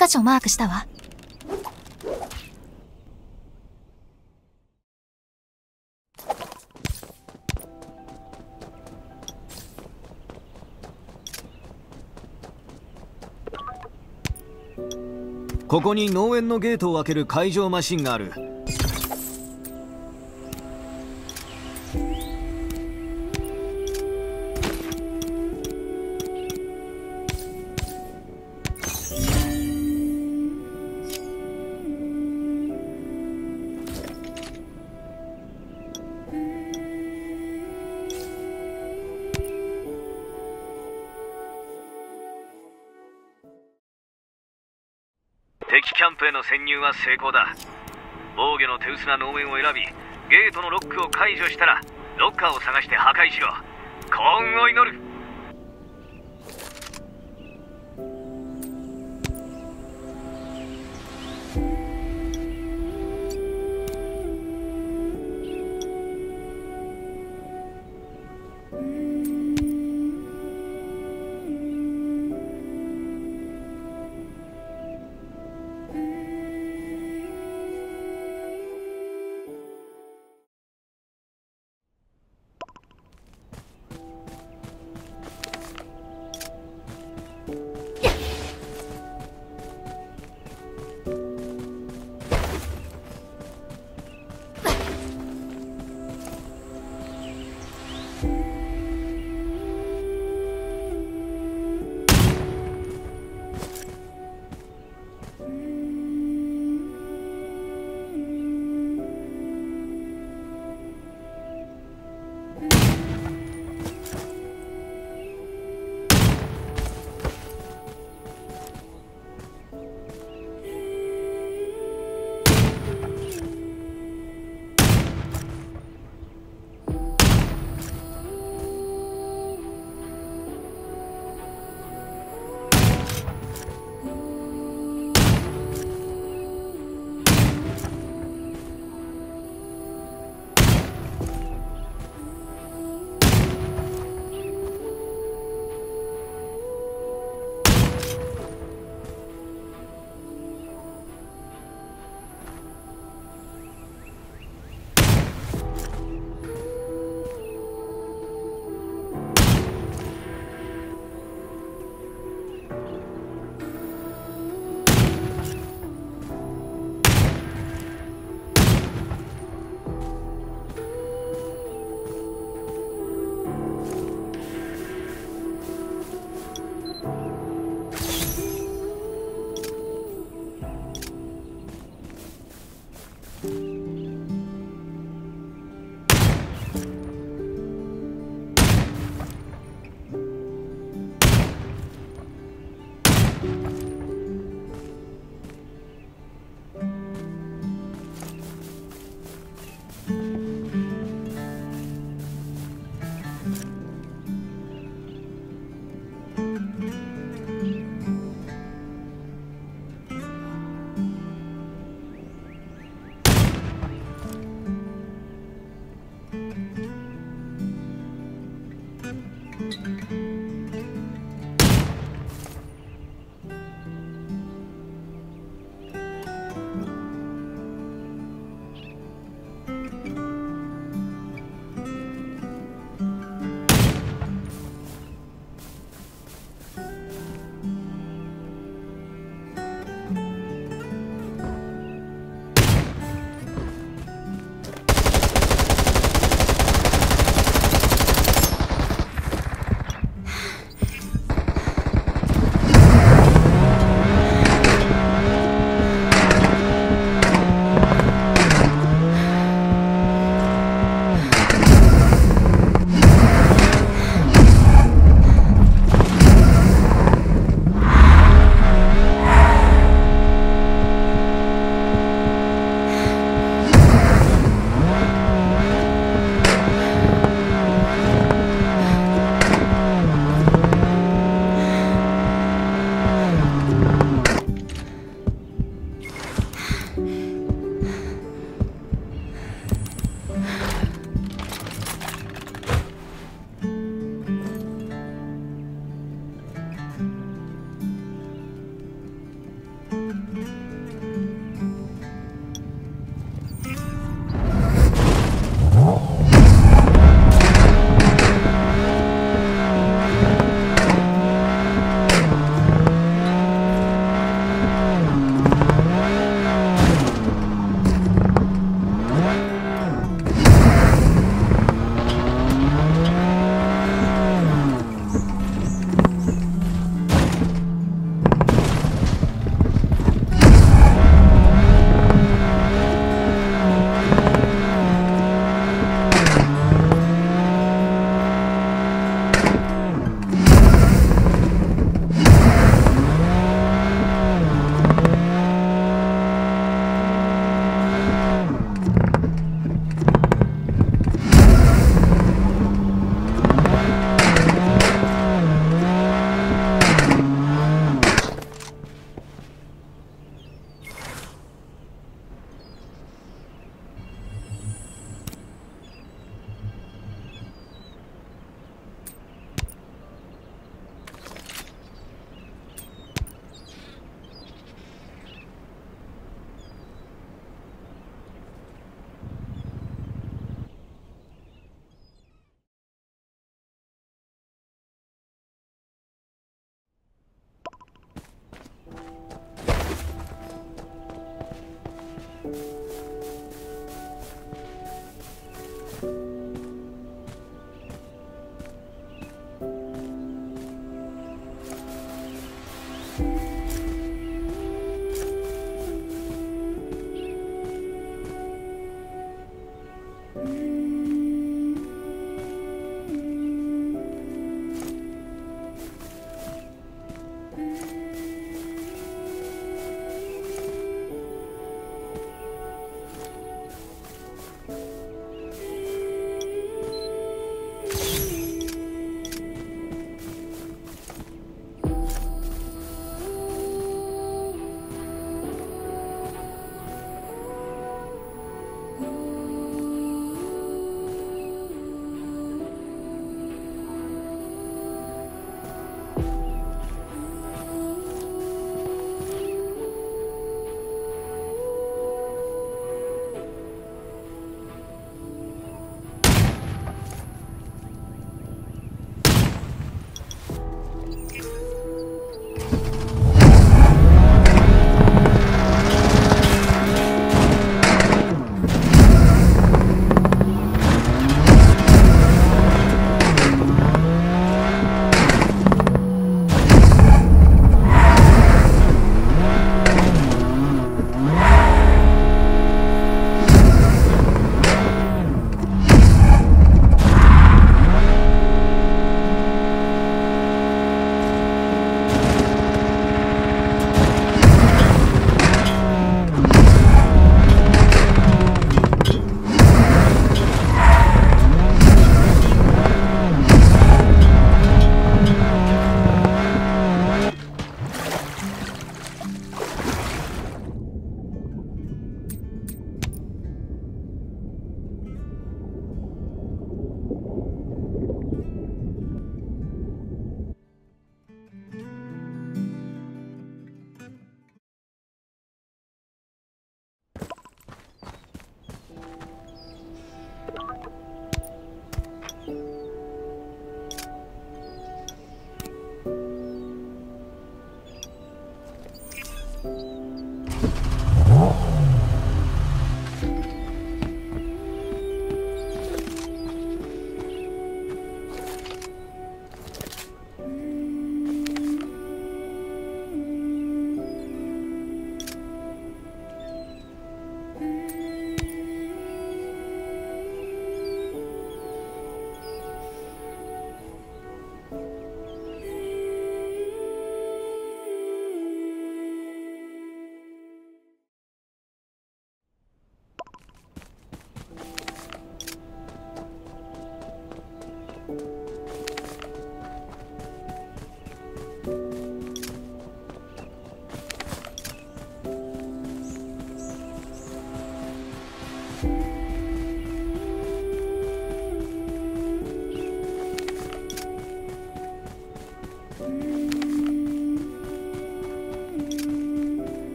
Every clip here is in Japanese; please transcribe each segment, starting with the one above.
箇所マークしたわ。ここに農園のゲートを開ける会場マシンがあるプへの潜入は成功だ。防御の手薄な能面を選びゲートのロックを解除したらロッカーを探して破壊しろ。幸運を祈る。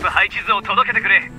配置図を届けてくれ。